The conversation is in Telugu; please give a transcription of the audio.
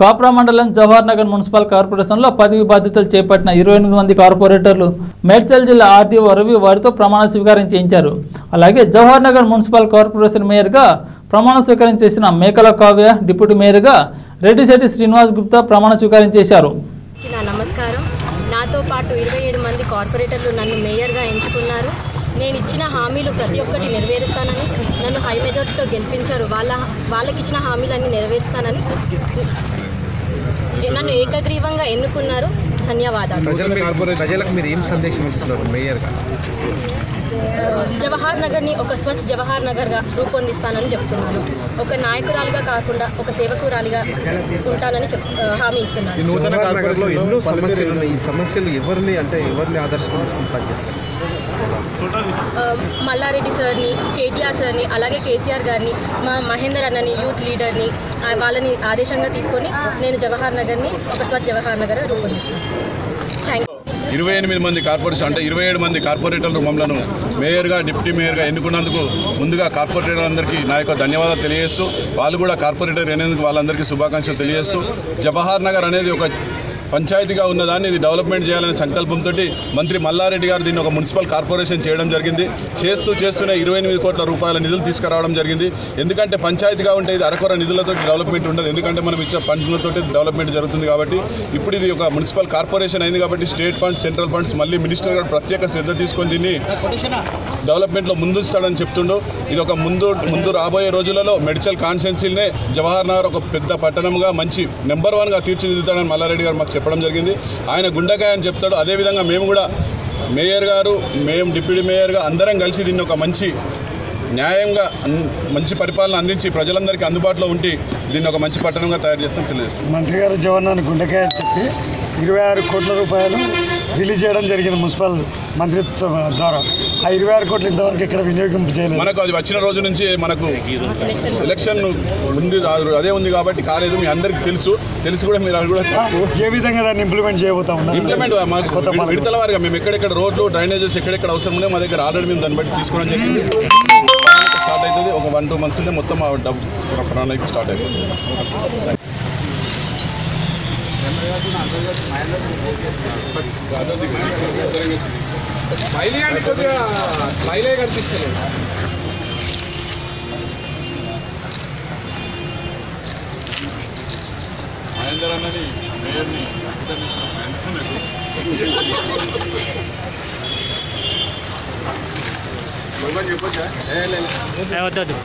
కాప్రా మండలం జవహర్ నగర్ మున్సిపల్ కార్పొరేషన్లో పదవి బాధ్యతలు చేపట్టిన ఇరవై ఎనిమిది మంది కార్పొరేటర్లు మేడ్చల్ జిల్లా ఆర్డీఓ రవి వారితో ప్రమాణ స్వీకారం చేయించారు. అలాగే జవహర్ నగర్ మున్సిపల్ కార్పొరేషన్ మేయర్గా ప్రమాణ స్వీకారం చేసిన మేకల కావ్య డిప్యూటీ మేయర్గా రెడ్డిశెట్టి శ్రీనివాస్ గుప్తా ప్రమాణ స్వీకారం చేశారు. నమస్కారం. నాతో పాటు ఇరవై ఏడు మంది కార్పొరేటర్లు నన్ను మేయర్గా ఎంచుకున్నారు. నేను ఇచ్చిన హామీలు ప్రతి ఒక్కటి నెరవేరుస్తానని నన్ను హై మెజారిటీతో గెలిపించారు. వాళ్ళ వాళ్ళకి ఇచ్చిన హామీలన్నీ నెరవేరుస్తానని నన్ను ఏకగ్రీవంగా ఎన్నుకున్నారు. ధన్యవాదాలు. ప్రజలకు మీరు ఏం సందేశం ఇస్తున్నారు? మేయర్గా జవహర్ నగర్ని ఒక స్వచ్ఛ జవహర్ నగర్గా రూపొందిస్తానని చెప్తున్నాను. ఒక నాయకురాలిగా కాకుండా ఒక సేవకురాలిగా ఉంటానని హామీ ఇస్తున్నాను. ఈ నూతన కార్పొరేట్లో ఎన్నో సమస్యలు ఉన్నాయి. ఈ సమస్యలు ఎవరిని అంటే ఎవరిని ఆదర్శంగా పనిచేస్తారు Um, మల్లారెడ్డి సార్ని కేటీఆర్ సార్ని అలాగే కేసీఆర్ గారిని మా మహేందర్ అన్నని యూత్ లీడర్ని వాళ్ళని ఆదేశంగా తీసుకొని నేను జవహర్ నగర్ని ఒక స్వచ్ఛ జవహర్ నగర్ రూపొందిస్తాను. థ్యాంక్ ఇరవై ఎనిమిది మంది కార్పొరేషన్ అంటే ఇరవై ఏడు మంది కార్పొరేటర్లు మమ్మలను మేయర్గా డిప్యూటీ మేయర్గా ఎన్నుకున్నందుకు ముందుగా కార్పొరేటర్లందరికీ నా యొక్క ధన్యవాదాలు తెలియజేస్తూ వాళ్ళు కూడా కార్పొరేటర్ అనేందుకు వాళ్ళందరికీ శుభాకాంక్షలు తెలియజేస్తూ జవహర్ నగర్ అనేది ఒక పంచాయతీగా ఉన్నదాన్ని ఇది డెవలప్మెంట్ చేయాలనే సంకల్పంతో మంత్రి మల్లారెడ్డి గారు దీన్ని ఒక మున్సిపల్ కార్పొరేషన్ చేయడం జరిగింది. చేస్తూ చేస్తూనే ఇరవై ఎనిమిది కోట్ల రూపాయల నిధులు తీసుకురావడం జరిగింది. ఎందుకంటే పంచాయతీగా ఉంటే ఇది అరకొర నిధులతో డెవలప్మెంట్ ఉండదు. ఎందుకంటే మనం ఇచ్చే ఫండ్లతో డెవలప్మెంట్ జరుగుతుంది కాబట్టి ఇప్పుడు ఇది ఒక మున్సిపల్ కార్పొరేషన్ అయింది కాబట్టి స్టేట్ ఫండ్స్ సెంట్రల్ ఫండ్స్ మళ్ళీ మినిస్టర్ గారు ప్రత్యేక శ్రద్ధ తీసుకొని దీన్ని డెవలప్మెంట్లో ముందుస్తాడని చెప్తుండో. ఇది ఒక ముందు ముందు రాబోయే రోజులలో మెడికల్ కాన్సెన్సీలనే జవహర్ నగర్ ఒక పెద్ద పట్టణంగా మంచి నెంబర్ వన్గా తీర్చిదిద్దుతాడని మల్లారెడ్డి గారు మాకు చెప్పడం జరిగింది. ఆయన గుండెకాయ అని చెప్తాడు. అదేవిధంగా మేము కూడా మేయర్ గారు మేము డిప్యూటీ మేయర్గా అందరం కలిసి దీన్ని ఒక మంచి న్యాయంగా మంచి పరిపాలన అందించి ప్రజలందరికీ అందుబాటులో ఉండి దీన్ని ఒక మంచి పట్టణంగా తయారు చేస్తాం తెలియజేస్తాం మంత్రి గారు జవహర్లాల్ గుండెకాయ చెప్పి ఇరవై ఆరు కోట్ల రూపాయలు రిలీజ్ చేయడం జరిగింది మున్సిపల్ మంత్రిత్వ ద్వారా. ఆ ఇరవై ఆరు కోట్లు ఇంతవరకు ఇక్కడ వినియోగింపు చేయలేదు. మనకు అది వచ్చిన రోజు నుంచి మనకు ఎలక్షన్ ఉంది అదే ఉంది కాబట్టి కాలేదు మీ అందరికీ తెలుసు. తెలుసు కూడా మీరు అది కూడా ఏ విధంగా దాన్ని ఇంప్లిమెంట్ చేయబోతా ఉన్నారు? ఇంప్లిమెంట్. విడతల వారిగా మేము ఎక్కడెక్కడ రోడ్లు డ్రైనేజెస్ ఎక్కడెక్కడ అవసరం ఉన్నాయో మా దగ్గర ఆల్రెడీ మేము దాన్ని బట్టి తీసుకోవడం జరిగింది స్టార్ట్ అవుతుంది. ఒక వన్ టూ మంత్స్లో మొత్తం ఆ డబ్బు ప్రణాళిక స్టార్ట్ అయిపోతుంది. స్మైలీ అంటే కొద్దిగా స్మైలే కనిపిస్తలేదు మహేందర్ అన్నని మేయర్ని అభినందిస్తున్నాం ఆయనకు చెప్పొచ్చా వద్దొద్దు